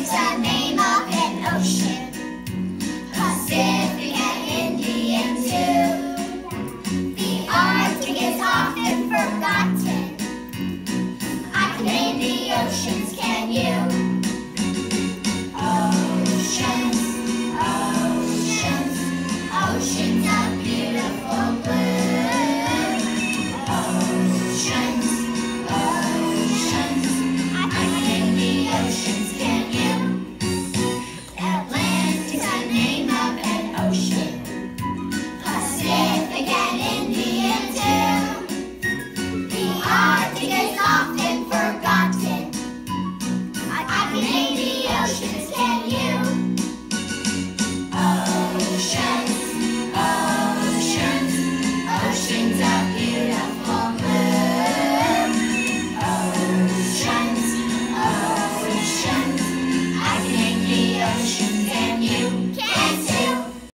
Atlantic's the name of an ocean. Pacific and Indian too. The Arctic is often forgotten. I can name the oceans, can you? Oceans, oceans, oceans the oceans, can you?